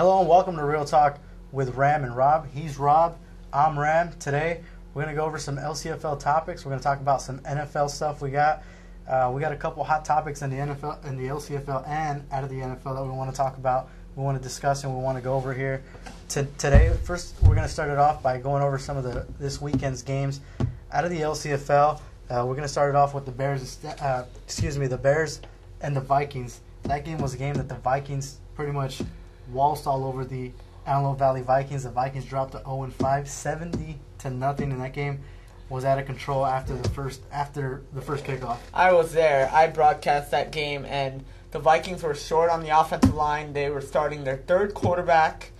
Hello and welcome to Real Talk with Ram and Rob. He's Rob, I'm Ram. Today we're going to go over some LCFL topics. We're going to talk about some NFL stuff we got. Uh, we got a couple hot topics in the NFL, in the LCFL, and out of the NFL that we want to talk about. We want to discuss and we want to go over here. Today, first we're going to start it off by going over some of the this weekend's games out of the LCFL. Uh, we're going to start it off with the Bears. Uh, excuse me, the Bears and the Vikings. That game was a game that the Vikings pretty much waltzed all over the Antelope Valley Vikings. The Vikings dropped to 0 and 5, 70 to nothing in that game. Was out of control after the first after the first kickoff. I was there. I broadcast that game, and the Vikings were short on the offensive line. They were starting their third quarterback,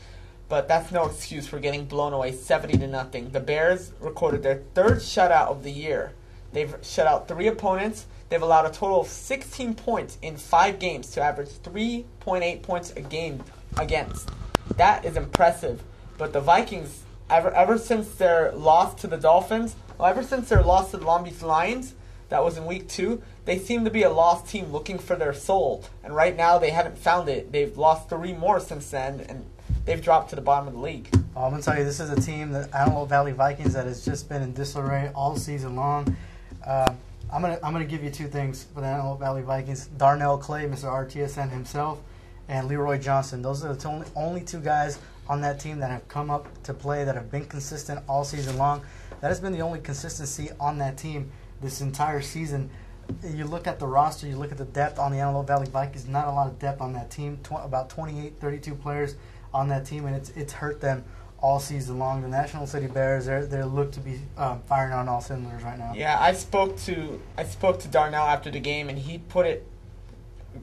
but that's no excuse for getting blown away 70 to nothing. The Bears recorded their third shutout of the year. They've shut out three opponents. They've allowed a total of 16 points in five games to average 3.8 points a game against. That is impressive. But the Vikings, ever ever since their loss to the Dolphins, well, ever since their loss to the Long Beach Lions, that was in week two, they seem to be a lost team looking for their soul. And right now, they haven't found it. They've lost three more since then, and they've dropped to the bottom of the league. Oh, I'm gonna tell you, this is a team, the Antelope Valley Vikings, that has just been in disarray all season long. Uh, I'm gonna I'm gonna give you two things for the Antelope Valley Vikings: Darnell Clay, Mr. RTSN himself, and Leroy Johnson. Those are the only only two guys on that team that have come up to play that have been consistent all season long. That has been the only consistency on that team this entire season. You look at the roster, you look at the depth on the Antelope Valley Vikings. Not a lot of depth on that team. Tw- about 28, 32 players on that team, and it's it's hurt them all season long. The National City Bears, they're they look to be um, firing on all cylinders right now. Yeah, I spoke to I spoke to Darnell after the game, and he put it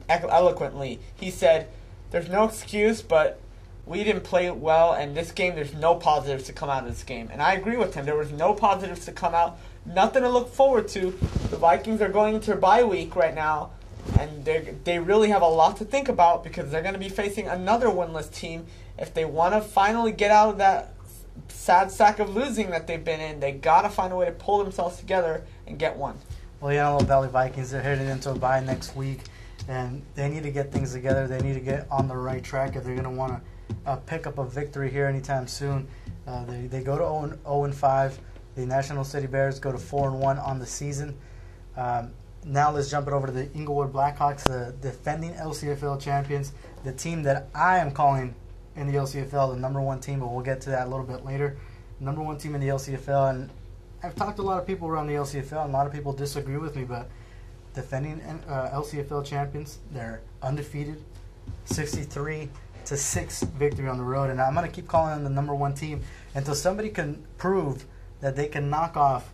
eloquently. He said, "There's no excuse, but we didn't play well, and this game there's no positives to come out of this game." And I agree with him. There was no positives to come out. Nothing to look forward to. The Vikings are going into bye week right now, and they they really have a lot to think about because they're going to be facing another winless team. If they want to finally get out of that sad sack of losing that they've been in, they got to find a way to pull themselves together and get one. Well, the Antelope Valley Vikings are headed into a bye next week, and they need to get things together. They need to get on the right track if they're going to want to uh, pick up a victory here anytime soon. Uh, they, they go to 0 and, 0 and 5. The National City Bears go to 4 and 1 on the season. Um, now let's jump it over to the Inglewood Blackhawks, the defending LCFL champions, the team that I am calling in the LCFL the number one team, but we'll get to that a little bit later. Number one team in the LCFL, and I've talked to a lot of people around the LCFL, and a lot of people disagree with me, but defending uh, LCFL champions, they're undefeated, 63 to 6 victory on the road, and I'm going to keep calling them the number one team until somebody can prove that they can knock off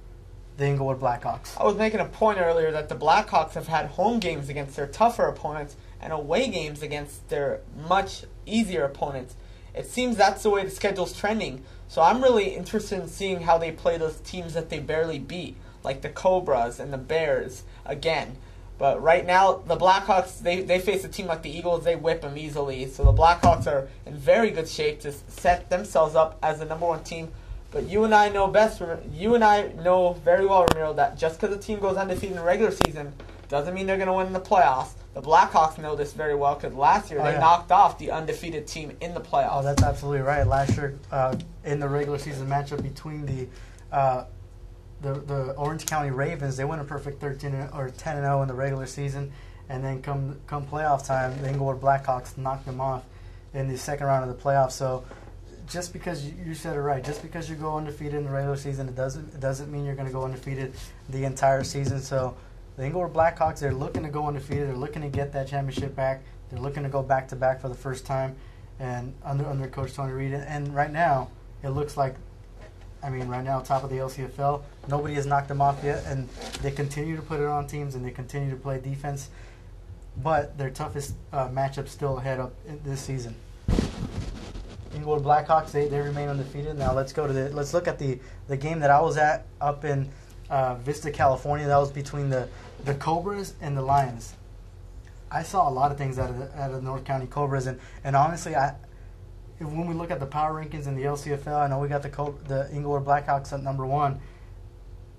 the Inglewood Blackhawks. I was making a point earlier that the Blackhawks have had home games against their tougher opponents and away games against their much easier opponents. It seems that's the way the schedule's trending. So I'm really interested in seeing how they play those teams that they barely beat, like the Cobras and the Bears again. But right now, the Blackhawks, they, they face a team like the Eagles, they whip them easily. So the Blackhawks are in very good shape to set themselves up as the number one team. But you and I know best, you and I know very well, Ramiro, that just because a team goes undefeated in the regular season doesn't mean they're going to win in the playoffs. The Blackhawks know this very well because last year Oh, they yeah. knocked off the undefeated team in the playoffs. Oh, that's absolutely right. Last year, uh, in the regular season matchup between the uh, the the Orange County Ravens, they went a perfect thirteen or ten and zero in the regular season, and then come come playoff time, the Inglewood Blackhawks knocked them off in the second round of the playoffs. So. Just because you, said it right, just because you go undefeated in the regular season, it doesn't it doesn't mean you're going to go undefeated the entire season. So, the Inglewood Blackhawks they're looking to go undefeated. They're looking to get that championship back. They're looking to go back to back for the first time, and under under Coach Tony Reed. And right now, it looks like, I mean, right now, top of the LCFL, nobody has knocked them off yet, and they continue to put it on teams and they continue to play defense. But their toughest uh, matchup still ahead up this season. Inglewood Blackhawks they, they remain undefeated. Now let's go to the let's look at the the game that I was at up in uh, Vista, California. That was between the the Cobras and the Lions. I saw a lot of things out of the, out of North County Cobras, and, and honestly, I if, when we look at the power rankings in the LCFL, I know we got the Co- the Inglewood Blackhawks at number one,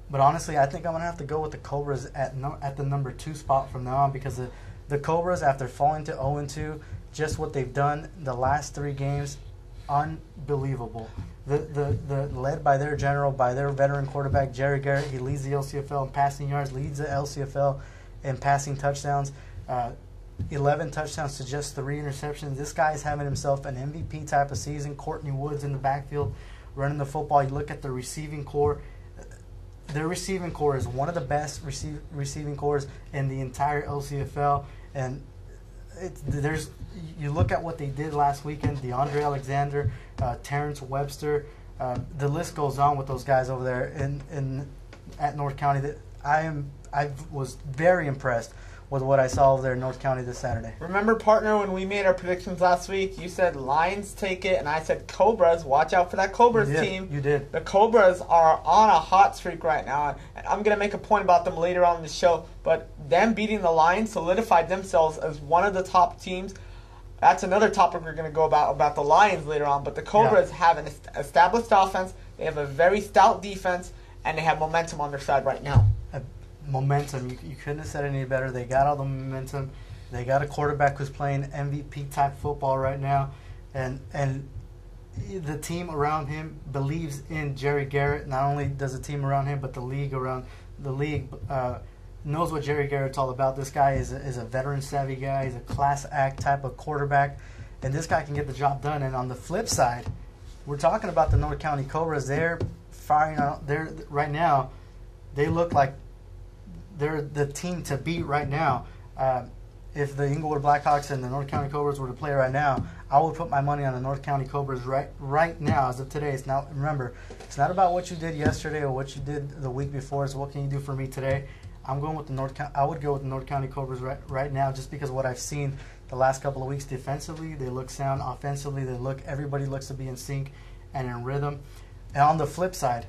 but honestly, I think I'm gonna have to go with the Cobras at no, at the number two spot from now on because the the Cobras, after falling to 0 and 2, just what they've done the last three games, unbelievable. The, the, the led by their general, by their veteran quarterback Jerry Garrett. He leads the LCFL in passing yards, leads the LCFL in passing touchdowns. Uh, 11 touchdowns to just three interceptions. This guy is having himself an MVP type of season. Courtney Woods in the backfield running the football. You look at the receiving corps. Their receiving corps is one of the best receive, receiving corps in the entire LCFL. And there's you look at what they did last weekend. DeAndre Alexander, uh, Terrence Webster. Uh, the list goes on with those guys over there in, in at North County. That I am I was very impressed with what I saw over there in North County this Saturday. Remember, partner, when we made our predictions last week, you said Lions take it, and I said Cobras. Watch out for that Cobras you team. You did. The Cobras are on a hot streak right now, and I'm going to make a point about them later on in the show. But them beating the Lions solidified themselves as one of the top teams. That's another topic we're going to go about about the Lions later on. But the Cobras Yeah. have an established offense. They have a very stout defense, and they have momentum on their side right now. Momentum. You, you couldn't have said any better. They got all the momentum. They got a quarterback who's playing MVP type football right now, and and the team around him believes in Jerry Garrett. Not only does the team around him, but the league around the league uh, knows what Jerry Garrett's all about. This guy is a, is a veteran savvy guy. He's a class act type of quarterback, and this guy can get the job done. And on the flip side, we're talking about the North County Cobras. They're firing out. They're right now. They look like they're the team to beat right now. Uh, if the Inglewood Blackhawks and the North County Cobras were to play right now, I would put my money on the North County Cobras right right now as of today. It's now remember, it's not about what you did yesterday or what you did the week before. It's what can you do for me today. I'm going with the North. I would go with the North County Cobras right right now, just because what I've seen the last couple of weeks defensively. They look sound. Offensively, they look. Everybody looks to be in sync and in rhythm. And on the flip side,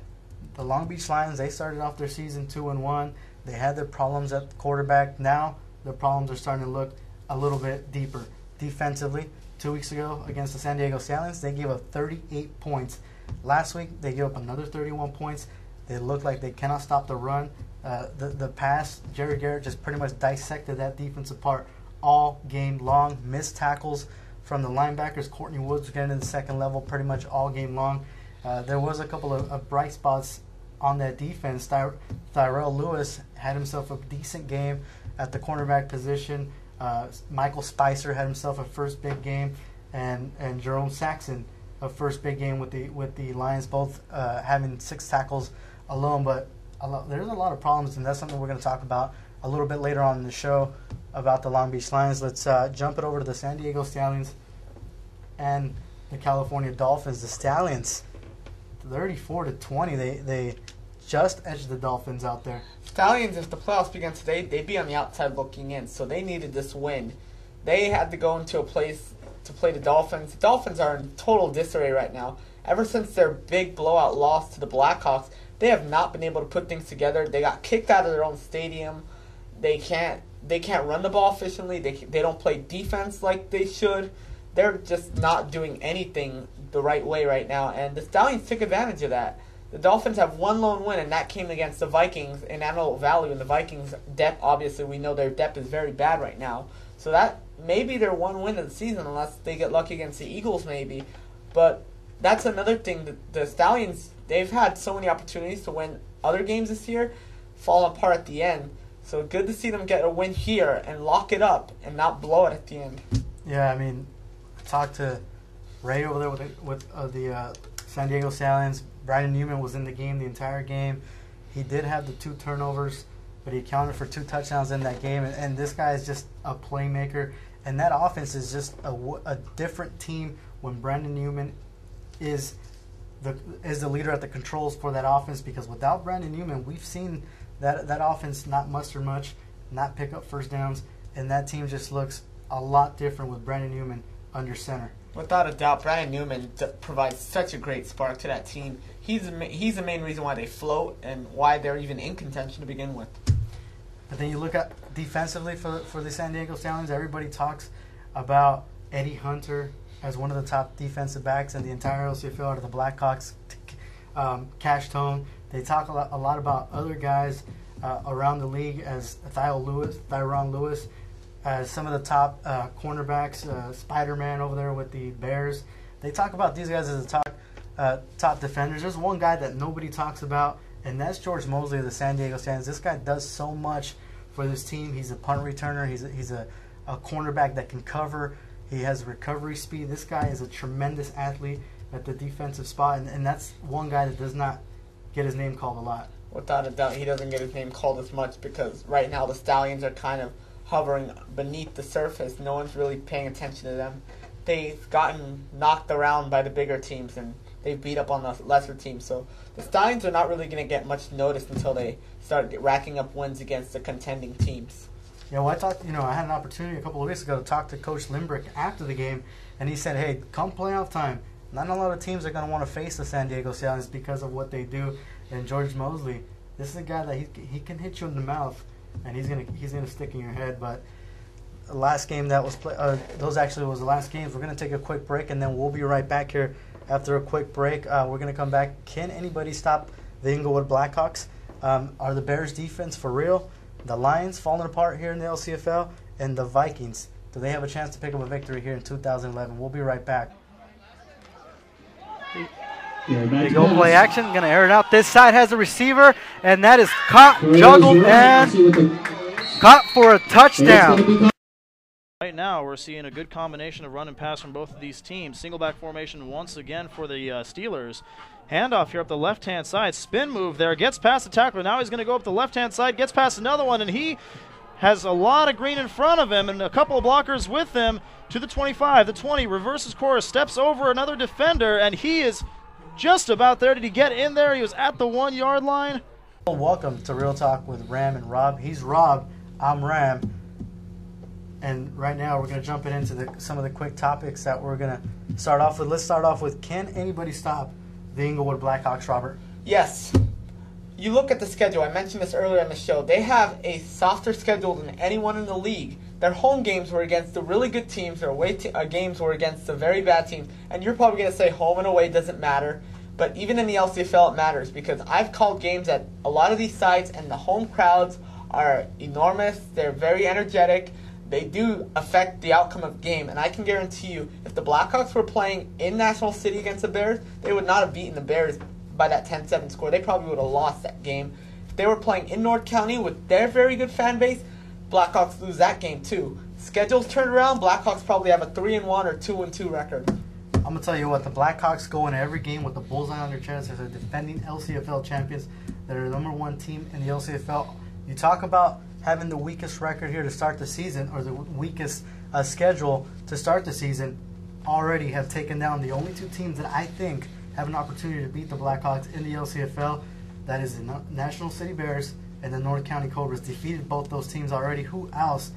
the Long Beach Lions. They started off their season two and one. They had their problems at quarterback. Now the problems are starting to look a little bit deeper. Defensively, two weeks ago against the San Diego Stallions, they gave up 38 points. Last week, they gave up another 31 points. They look like they cannot stop the run. Uh, the, the pass, Jerry Garrett just pretty much dissected that defense apart all game long. Missed tackles from the linebackers. Courtney Woods getting to the second level pretty much all game long. Uh, there was a couple of, of bright spots on that defense. Ty- Tyrell Lewis had himself a decent game at the cornerback position. Uh, Michael Spicer had himself a first big game, and and Jerome Saxon a first big game with the with the Lions, both uh, having six tackles alone. But a lot, there's a lot of problems, and that's something we're going to talk about a little bit later on in the show about the Long Beach Lions. Let's uh, jump it over to the San Diego Stallions and the California Dolphins. The Stallions, 34 to 20. They they just edged the Dolphins out there. Stallions, if the playoffs began today, they'd be on the outside looking in, so they needed this win. They had to go into a place to play the Dolphins. The Dolphins are in total disarray right now. Ever since their big blowout loss to the Blackhawks, they have not been able to put things together. They got kicked out of their own stadium. They can't they can't run the ball efficiently. They they don't play defense like they should. They're just not doing anything the right way right now, and the Stallions took advantage of that. The Dolphins have one lone win, and that came against the Vikings in Antelope Valley. And the Vikings' depth, obviously, we know their depth is very bad right now. So that may be their one win of the season, unless they get lucky against the Eagles, maybe. But that's another thing. The, the Stallions, they've had so many opportunities to win other games this year, fall apart at the end. So good to see them get a win here and lock it up and not blow it at the end. Yeah, I mean, talked to Ray over there with the, with uh, the uh, San Diego Stallions. Brandon Newman was in the game the entire game. He did have the two turnovers, but he accounted for two touchdowns in that game. And, and this guy is just a playmaker. And that offense is just a different team when Brandon Newman is the is the leader at the controls for that offense. Because without Brandon Newman, we've seen that that offense not muster much, not pick up first downs, and that team just looks a lot different with Brandon Newman under center. Without a doubt, Brian Newman d- provides such a great spark to that team. He's he's the main reason why they float and why they're even in contention to begin with. But then you look at defensively for for the San Diego Stallions. Everybody talks about Eddie Hunter as one of the top defensive backs in the entire LCFL out of the Blackhawks. Um, Cash Tone. They talk a lot, a lot about other guys uh, around the league as Thyron Lewis, Thyron Lewis. Uh, some of the top uh, cornerbacks, uh, Spider Man over there with the Bears. They talk about these guys as the top uh, top defenders. There's one guy that nobody talks about, and that's George Mosley of the San Diego Stallions. This guy does so much for this team. He's a punt returner. He's a, he's a, a cornerback that can cover. He has recovery speed. This guy is a tremendous athlete at the defensive spot, and, and that's one guy that does not get his name called a lot. Without a doubt, he doesn't get his name called as much because right now the Stallions are kind of hovering beneath the surface. No one's really paying attention to them. They've gotten knocked around by the bigger teams and they've beat up on the lesser teams. So the Stallions are not really going to get much notice until they start racking up wins against the contending teams. Yeah, well, I talked. You know, I had an opportunity a couple of weeks ago to talk to Coach Limbrick after the game, and he said, "Hey, come playoff time, not a lot of teams are going to want to face the San Diego Stallions because of what they do." And George Mosley, this is a guy that he he can hit you in the mouth, and he's gonna he's gonna stick in your head. But the last game that was play, uh, those actually was the last games. We're gonna take a quick break, and then we'll be right back here after a quick break. Uh, we're gonna come back. Can anybody stop the Inglewood Blackhawks? Um, are the Bears defense for real? The Lions falling apart here in the LCFL, and the Vikings. Do they have a chance to pick up a victory here in 2011? We'll be right back. Big old play action. Going to air it out. This side has a receiver, and that is caught, juggled, and caught for a touchdown. Right now, we're seeing a good combination of run and pass from both of these teams. Single back formation once again for the uh, Steelers. Handoff here up the left hand side. Spin move there. Gets past the tackler. Now he's going to go up the left hand side. Gets past another one, and he has a lot of green in front of him and a couple of blockers with him to the 25, the 20. Reverses course, steps over another defender, and he is just about there. Did he get in there? He was at the one yard line. Welcome to Real Talk with Ram and Rob. He's Rob. I'm Ram. And right now we're going to jump it into the, some of the quick topics that we're going to start off with. Let's start off with Can anybody stop the Inglewood Blackhawks, Robert? Yes. You look at the schedule. I mentioned this earlier in the show. They have a softer schedule than anyone in the league. Their home games were against the really good teams. Their away uh, games were against the very bad teams. And you're probably going to say home and away doesn't matter. But even in the LCFL, it matters because I've called games at a lot of these sites, and the home crowds are enormous. They're very energetic. They do affect the outcome of the game. And I can guarantee you, if the Blackhawks were playing in National City against the Bears, they would not have beaten the Bears by that 10 7 score. They probably would have lost that game. If they were playing in North County with their very good fan base, Blackhawks lose that game too. Schedules turned around, Blackhawks probably have a 3 and 1 or 2 and 2 record. I'm gonna tell you what, the Blackhawks go into every game with the bullseye on their chest as a defending LCFL champions. They're the number one team in the LCFL. You talk about having the weakest record here to start the season, or the weakest uh, schedule to start the season. Already have taken down the only two teams that I think have an opportunity to beat the Blackhawks in the LCFL. That is the National City Bears and the North County Cobras. Defeated both those teams already. Who else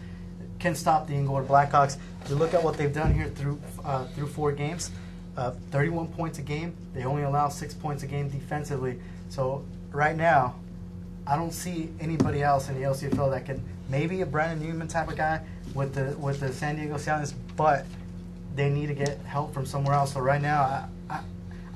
can stop the Inglewood Blackhawks? You look at what they've done here through uh, through four games. Uh, 31 points a game. They only allow six points a game defensively. So right now, I don't see anybody else in the LCFL that can maybe a Brandon Newman type of guy with the with the San Diego Stallions, but they need to get help from somewhere else. So right now, I, I,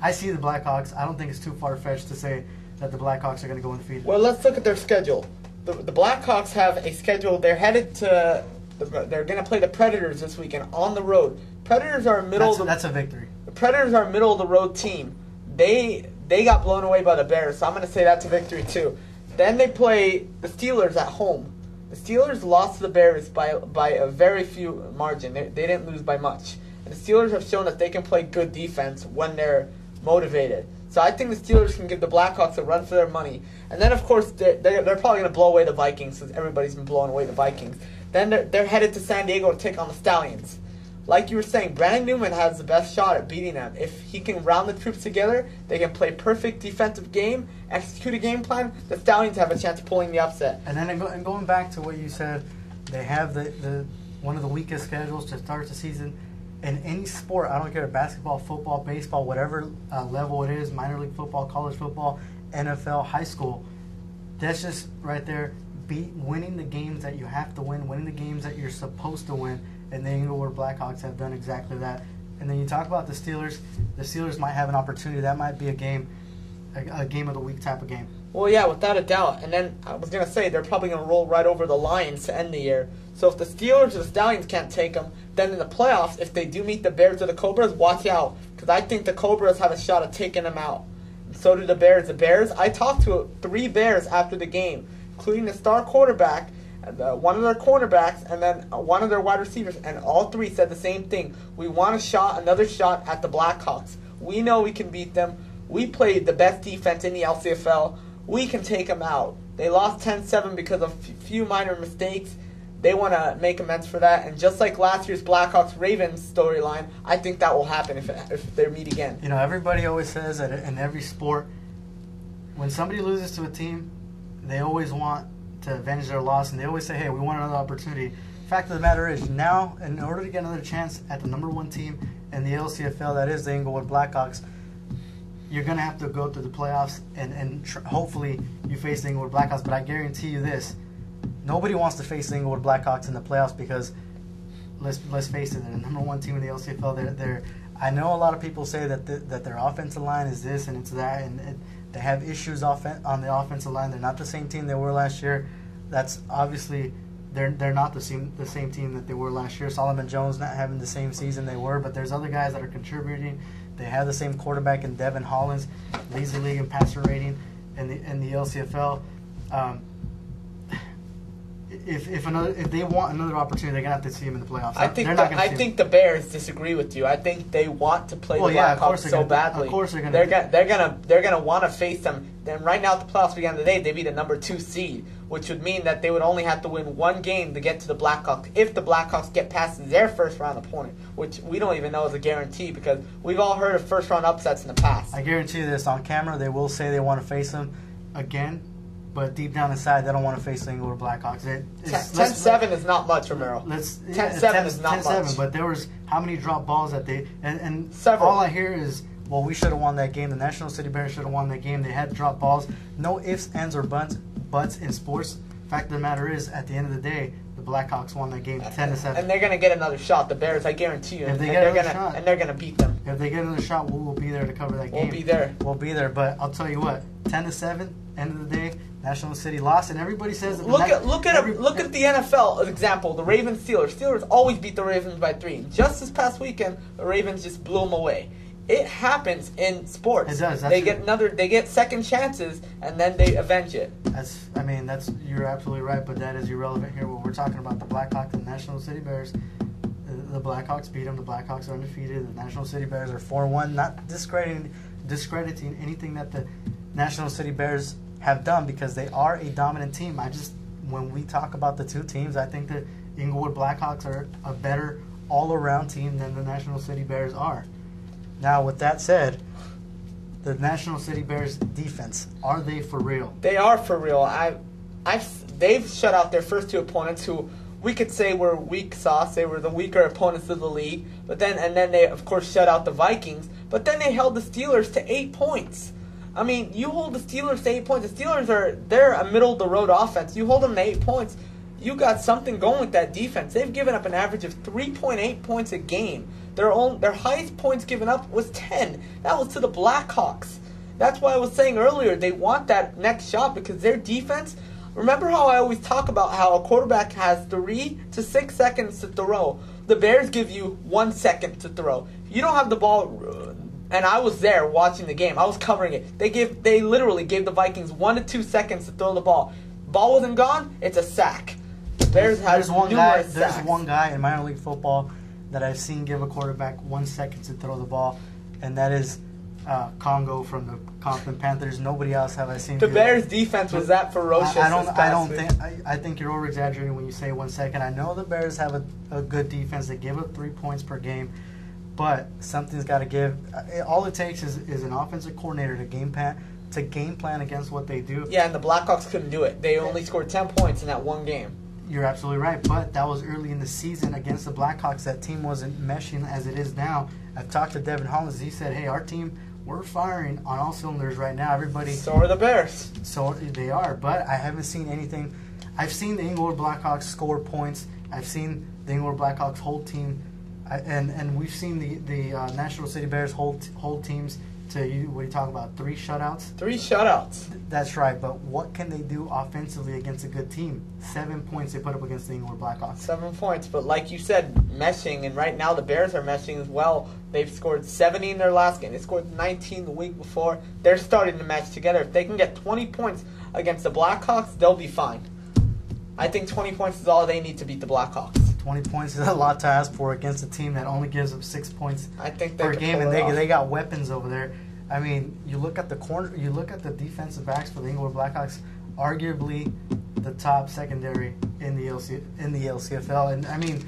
I see the Blackhawks. I don't think it's too far fetched to say that the Blackhawks are going to go undefeated. Well, let's look at their schedule. The, the Blackhawks have a schedule. They're headed to. They're going to play the Predators this weekend on the road. Predators are middle. That's, of the, that's a victory. The Predators are middle of the road team. They they got blown away by the Bears, so I'm going to say that's a victory too. Then they play the Steelers at home. The Steelers lost to the Bears by by a very few margin. They, they didn't lose by much. And the Steelers have shown that they can play good defense when they're motivated. So I think the Steelers can give the Blackhawks a run for their money. And then, of course, they're, they're, probably going to blow away the Vikings since everybody's been blowing away the Vikings. Then they're, they're headed to San Diego to take on the Stallions. Like you were saying, Brandon Newman has the best shot at beating them. If he can round the troops together, they can play perfect defensive game, execute a game plan. The Stallions have a chance of pulling the upset. And then and going back to what you said, they have the, the one of the weakest schedules to start the season in any sport, I don't care basketball, football, baseball, whatever uh, level it is, minor league football, college football, NFL, high school, that's just right there. Be winning the games that you have to win, winning the games that you're supposed to win, and then the Inglewood Blackhawks have done exactly that. And then you talk about the Steelers. The Steelers might have an opportunity. That might be a game. A, game of the week type of game. Well, yeah, without a doubt. And then I was gonna say they're probably gonna roll right over the Lions to end the year. So if the Steelers or the Stallions can't take them, then in the playoffs, if they do meet the Bears or the Cobras, watch out because I think the Cobras have a shot of taking them out. So do the Bears. The Bears. I talked to three Bears after the game, including the star quarterback, uh, one of their cornerbacks, and then uh, one of their wide receivers, and all three said the same thing. We want a shot, another shot at the Blackhawks. We know we can beat them. We played the best defense in the LCFL. We can take them out. They lost 10-7 because of a few minor mistakes. They want to make amends for that, and just like last year's Blackhawks Ravens storyline, I think that will happen if, if they meet again. You know, everybody always says that in every sport, when somebody loses to a team, they always want to avenge their loss, and they always say, "Hey, we want another opportunity." Fact of the matter is, now in order to get another chance at the number one team in the LCFL, that is the Inglewood Blackhawks, you're gonna have to go through the playoffs, and and tr- hopefully you face the Inglewood Blackhawks. But I guarantee you this: nobody wants to face the Inglewood Blackhawks in the playoffs because let's let's face it, they're the number one team in the LCFL. They're, they're I know a lot of people say that that their offensive line is this and it's that, and it, they have issues offen- on the offensive line. They're not the same team they were last year. That's obviously they're they're not the same the same team that they were last year. Solomon Jones not having the same season they were, but there's other guys that are contributing. They have the same quarterback in Devin Hollins, leads the league in passer rating in the in the LCFL. Um, if if another if they want another opportunity, they're gonna have to see him in the playoffs. I think the, I see him. think the Bears disagree with you. I think they want to play Well, the yeah, Blackhawks so gonna- badly. of course they're gonna They're gonna they're gonna they're gonna want to face them. Then right now at the playoffs, at the end the day, they'd be the number two seed, which would mean that they would only have to win one game to get to the Blackhawks. If the Blackhawks get past their first round opponent, which we don't even know is a guarantee because we've all heard of first round upsets in the past. I guarantee you this on camera. They will say they want to face them again, but deep down inside, they don't want to face the Inglewood Blackhawks. It, 10-7 is not much, Ramiro. Let's 10 yeah, 7 10 is not 10-7, much. But there was how many drop balls that they and, and Several. all I hear is well we should have won that game. The National City Bears should have won that game. They had drop balls. No ifs, ands, or buts. Buts in sports. Fact of the matter is, at the end of the day, the Blackhawks won that game ten to seven. And they're gonna get another shot. The Bears, I guarantee you. If they and get another gonna shot. and they're gonna beat them. If they get another shot, we'll, we'll be there to cover that game. We'll be there. We'll be there. But I'll tell you what, ten to seven. End of the day, National City lost, and everybody says Look at look at every- a, look at the NFL as example. The Ravens Steelers. Steelers always beat the Ravens by three. Just this past weekend, the Ravens just blew them away. It happens in sports. It does, They it. get another. They get second chances, and then they avenge it. That's, I mean, that's you're absolutely right, but that is irrelevant here. What we're talking about, the Blackhawks and the National City Bears. The, the Blackhawks beat them. The Blackhawks are undefeated. The National City Bears are four one. Not discrediting discrediting anything that the National City Bears have done because they are a dominant team. I just when we talk about the two teams, I think the Inglewood Blackhawks are a better all around team than the National City Bears are. Now, with that said, the National City Bears defense are they for real? They are for real. I, I've they've shut out their first two opponents who we could say were weak sauce. They were the weaker opponents of the league. But then and then they of course shut out the Vikings. But then they held the Steelers to eight points. I mean, you hold the Steelers to eight points. The Steelers are they're a middle of the road offense. You hold them to eight points. You got something going with that defense. They've given up an average of 3.8 points a game. Their own their highest points given up was 10. That was to the Blackhawks. That's why I was saying earlier they want that next shot because their defense. Remember how I always talk about how a quarterback has three to six seconds to throw. The Bears give you one second to throw. If you don't have the ball, and I was there watching the game. I was covering it. They give they literally gave the Vikings one to two seconds to throw the ball. Ball wasn't gone. It's a sack. The Bears had there's one guy. numerous There's one guy in minor league football that I've seen give a quarterback one second to throw the ball, and that is uh, Congo from the Compton Panthers. Nobody else have I seen. The do that. Bears defense was that ferocious. I, I don't. I don't think. I, I think you're over exaggerating when you say one second. I know the Bears have a, a good defense. They give up three points per game, but something's got to give. Uh, All it takes is, is an offensive coordinator to game plan to game plan against what they do. Yeah, and the Blackhawks couldn't do it. They only scored ten points in that one game. You're absolutely right, but that was early in the season against the Blackhawks. That team wasn't meshing as it is now. I've talked to Devin Hollins. He said, "Hey, our team, we're firing on all cylinders right now. Everybody, So are the Bears. so they are." But I haven't seen anything. I've seen the Inglewood Blackhawks score points. I've seen the Inglewood Blackhawks whole team, I, and and we've seen the the uh, National City Bears hold hold teams to you. What you talking about? Three shutouts. Three shutouts. That's right. But what can they do offensively against a good team? Seven points they put up against the Inglewood Blackhawks. Seven points, but like you said, meshing, and right now the Bears are meshing as well. They've scored 70 in their last game. They scored 19 the week before. They're starting to match together. If they can get 20 points against the Blackhawks, they'll be fine. I think 20 points is all they need to beat the Blackhawks. 20 points is a lot to ask for against a team that only gives up six points I think per game, and they, off. they got weapons over there. I mean, you look at the corner, you look at the defensive backs for the Inglewood Blackhawks, arguably the top secondary in the LC, in the LCFL, and I mean,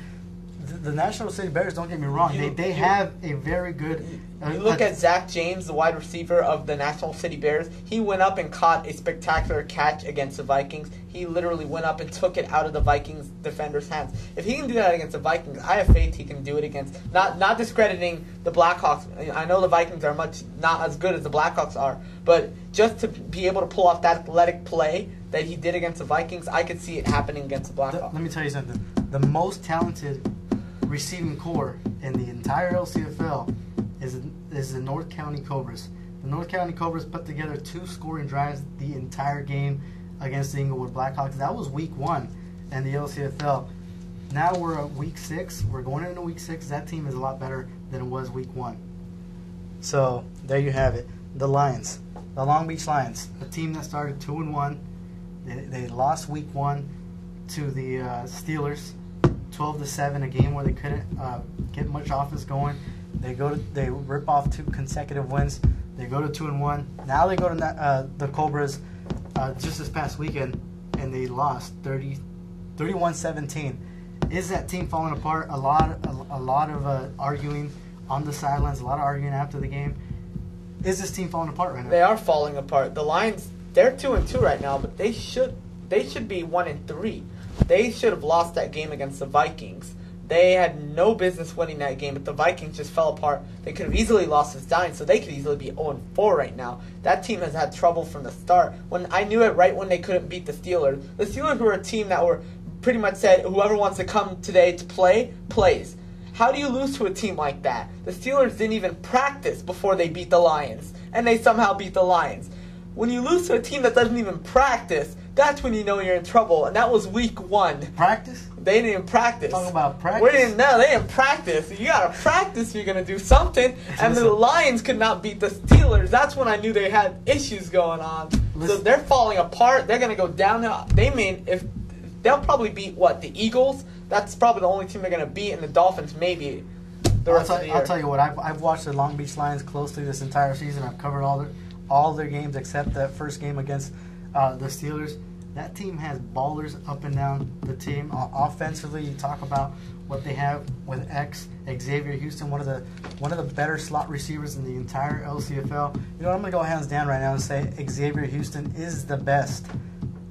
the, the National City Bears. Don't get me wrong, You- they they you- have a very good. uh, You look uh, at Zach James, the wide receiver of the National City Bears. He went up and caught a spectacular catch against the Vikings. He literally went up and took it out of the Vikings defender's hands. If he can do that against the Vikings, I have faith he can do it against not not discrediting the Blackhawks. I know the Vikings are much not as good as the Blackhawks are, but just to be able to pull off that athletic play that he did against the Vikings, I could see it happening against the the- Blackhawks. let me tell you something. The most talented receiving corps in the entire LCFL is is the North County Cobras. The North County Cobras put together two scoring drives the entire game against the Inglewood Blackhawks. That was week one in the LCFL. Now we're at week six. We're going into week six. That team is a lot better than it was week one. So there you have it. The Lions, the Long Beach Lions, a team that started two and one. They, they lost week one to the uh, Steelers, twelve to seven, a game where they couldn't uh, get much offense going. They go to they rip off two consecutive wins. They go to two and one. Now they go to uh, the Cobras uh, just this past weekend, and they lost 30, 31-17. Is that team falling apart? A lot, a, a lot of uh, arguing on the sidelines, a lot of arguing after the game. Is this team falling apart right now? They are falling apart. The Lions, they're two and two right now, but they should they should be one and three. They should have lost that game against the Vikings. They had no business winning that game, but the Vikings just fell apart. They could have easily lost this nine, so they could easily be 0 4 right now. That team has had trouble from the start. When I knew it right when they couldn't beat the Steelers. The Steelers were a team that were pretty much said whoever wants to come today to play plays. How do you lose to a team like that? The Steelers didn't even practice before they beat the Lions, and they somehow beat the Lions. When you lose to a team that doesn't even practice, that's when you know you're in trouble, and that was week one. Practice? They didn't even practice. Talk about practice. We didn't know they didn't practice. You gotta practice. if You're gonna do something. And the Lions could not beat the Steelers. That's when I knew they had issues going on. So they're falling apart. They're gonna go downhill. They mean if they'll probably beat what the Eagles. That's probably the only team they're gonna beat, and the Dolphins maybe. The I'll rest tell, of the year. I'll tell you what. I've, I've watched the Long Beach Lions closely this entire season. I've covered all their all their games except that first game against uh, the Steelers. That team has ballers up and down the team. Offensively, you talk about what they have with X Xavier Houston, one of the one of the better slot receivers in the entire LCFL. You know, I'm gonna go hands down right now and say Xavier Houston is the best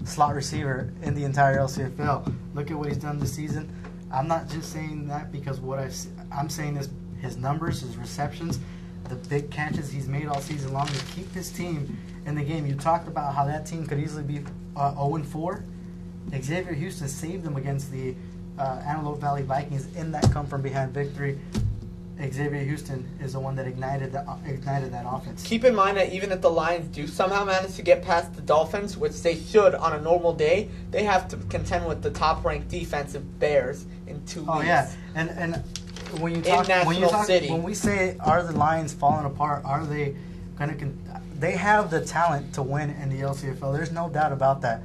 slot receiver in the entire LCFL. Look at what he's done this season. I'm not just saying that because what I've I'm saying is his numbers, his receptions, the big catches he's made all season long to keep his team in the game. You talked about how that team could easily be uh, 0 4. Xavier Houston saved them against the uh, Antelope Valley Vikings in that come from behind victory. Xavier Houston is the one that ignited that ignited that offense. Keep in mind that even if the Lions do somehow manage to get past the Dolphins, which they should on a normal day, they have to contend with the top-ranked defensive Bears in two Oh weeks. yeah, and and when you talk when you talk City. when we say are the Lions falling apart, are they going to? Con- they have the talent to win in the LCFL. There's no doubt about that.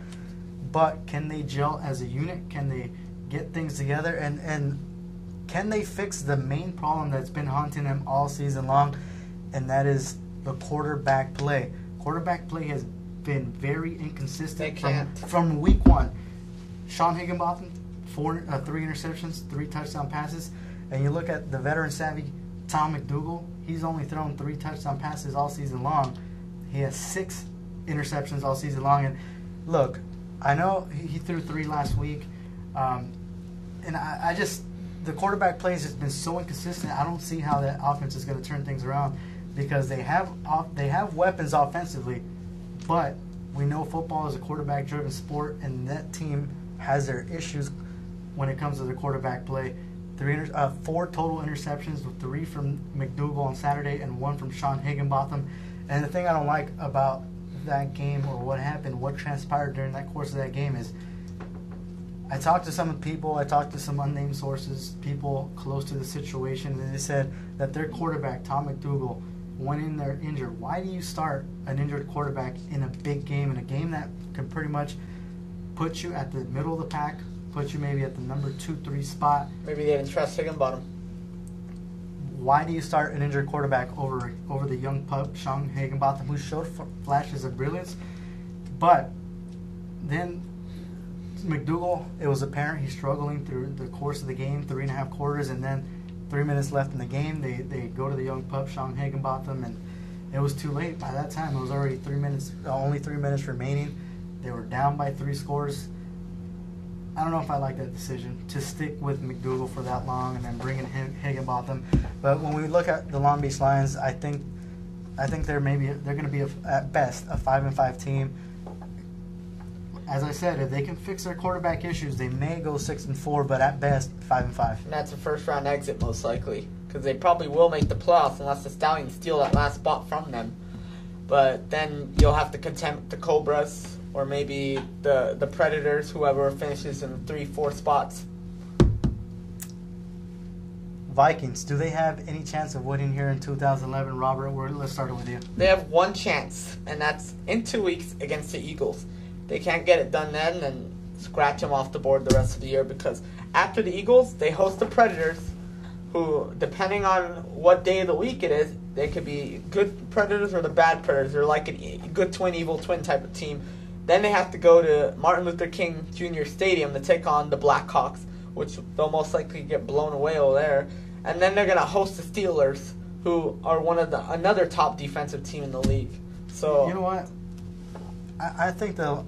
But can they gel as a unit? Can they get things together? And and can they fix the main problem that's been haunting them all season long, and that is the quarterback play. Quarterback play has been very inconsistent from, from week one. Sean Higginbotham, four, uh, three interceptions, three touchdown passes, and you look at the veteran savvy Tom McDougal. He's only thrown three touchdown passes all season long. He has six interceptions all season long. And look, I know he, threw three last week, um, and I, I just the quarterback play has been so inconsistent. I don't see how that offense is going to turn things around because they have off, they have weapons offensively, but we know football is a quarterback driven sport, and that team has their issues when it comes to the quarterback play. three, uh, four total interceptions, with three from McDougal on Saturday and one from Sean Higginbotham. And the thing I don't like about that game or what happened, what transpired during that course of that game is I talked to some people, I talked to some unnamed sources, people close to the situation, and they said that their quarterback, Tom McDougal, went in there injured. Why do you start an injured quarterback in a big game, in a game that can pretty much put you at the middle of the pack, put you maybe at the number two, three spot? Maybe they didn't Higginbotham. Why do you start an injured quarterback over over the young pup, Sean Higginbotham, who showed flashes of brilliance? But then McDougal, it was apparent he's struggling through the course of the game, three and a half quarters, and then three minutes left in the game, they, they go to the young pup, Sean Higginbotham, and it was too late. By that time, it was already three minutes, only three minutes remaining. They were down by three scores. I don't know if I like that decision to stick with McDougal for that long and then bring in Hig- Higginbotham. But when we look at the Long Beach Lions, I think I think they're maybe they're going to be a, at best a five and five team. As I said, if they can fix their quarterback issues, they may go six and four, but at best five and five. And that's a first round exit, most likely. Because they probably will make the playoffs unless the Stallions steal that last spot from them. But then you'll have to contend with the Cobras or maybe the, the Predators, whoever finishes in three, four spots. Vikings, do they have any chance of winning here in 2011? Robert, we're, let's start with you. They have one chance, and that's in two weeks against the Eagles. They can't get it done then, and scratch them off the board the rest of the year because after the Eagles, they host the Predators, who, depending on what day of the week it is, they could be good Predators or the bad Predators. They're like a good twin, evil twin type of team. Then they have to go to Martin Luther King Jr. Stadium to take on the Blackhawks, which they'll most likely get blown away over there. And then they're gonna host the Steelers, who are one of the another top defensive team in the league. So You know what? I, I think the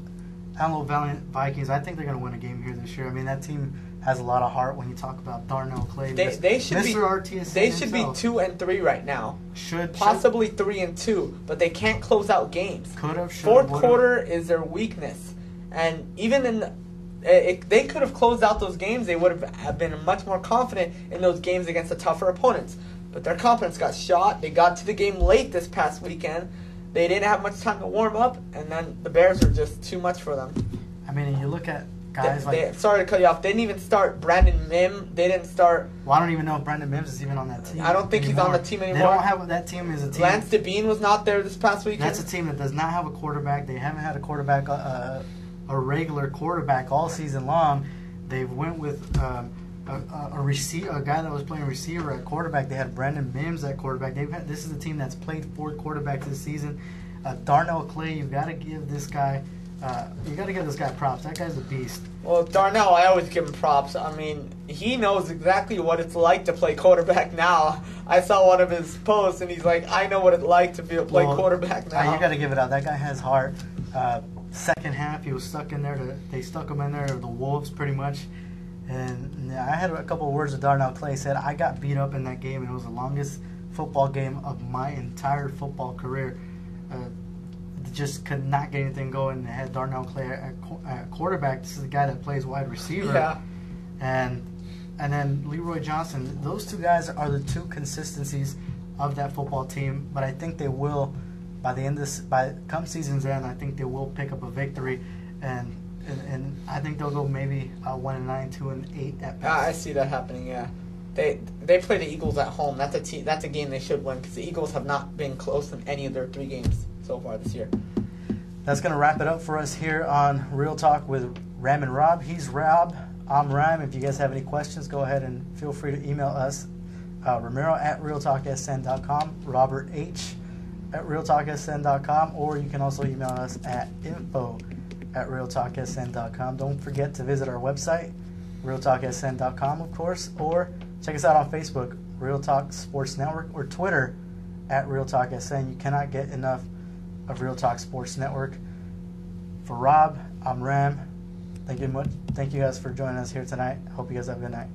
Antelope Valley Vikings. I think they're going to win a game here this year. I mean, that team has a lot of heart. When you talk about Darnell Clay, they, they should Mr. be RTS they should be two and three right now, should possibly three and two, but they can't close out games. could have should Fourth quarter is their weakness, and even in the, eh, it, they could have closed out those games. They would have been much more confident in those games against the tougher opponents. But their confidence got shot. They got to the game late this past weekend. They didn't have much time to warm up, and then the Bears were just too much for them. I mean, you look at They, guys like. they, sorry to cut you off. They didn't even start Brandon Mim. They didn't start well, I don't even know if Brandon Mims is even on that team. I don't think he's on the team anymore. They don't have that team is a team. Lance DeBean was not there this past weekend. That's a team that does not have a quarterback. They haven't had a quarterback, uh, a regular quarterback all season long. They've went with um, a, a, a receiver, a guy that was playing receiver at quarterback. They had Brandon Mims at quarterback. They've had this is a team that's played four quarterbacks this season. Uh, Darnell Clay, you've got to give this guy, uh, you got to give this guy props. That guy's a beast. Well, Darnell, I always give him props. I mean, he knows exactly what it's like to play quarterback now. I saw one of his posts, and he's like, "I know what it's like to be a play Well, quarterback Uh, now." you got to give it up. That guy has heart. Uh, second half, he was stuck in there. To, they stuck him in there, the Wolves, pretty much. And yeah, I had a couple of words with Darnell Clay. Said, I got beat up in that game, and it was the longest football game of my entire football career. Uh, just could not get anything going. They had Darnell Clay at, at quarterback. This is the guy that plays wide receiver. yeah, and and then Leroy Johnson. Those two guys are the two consistencies of that football team. But I think they will, by the end of this, by come season's end, I think they will pick up a victory, and and, and I think they'll go maybe uh, one and nine, two and eight at yeah, I see that happening. Yeah, they they play the Eagles at home. That's a te- That's a game they should win because the Eagles have not been close in any of their three games so far this year. That's gonna wrap it up for us here on Real Talk with Ram and Rob. He's Rob. I'm Ram. If you guys have any questions, go ahead and feel free to email us. Uh, Ramiro at realtalksn.com, Robert H at realtalksn.com, or you can also email us at info at realtalksn.com. Don't forget to visit our website, realtalksn.com, of course, or check us out on Facebook, Real Talk Sports Network, or Twitter at Real Talk SN. You cannot get enough of Real Talk Sports Network. For Rob, I'm Ram. Thank you much. Thank you guys for joining us here tonight. Hope you guys have a good night.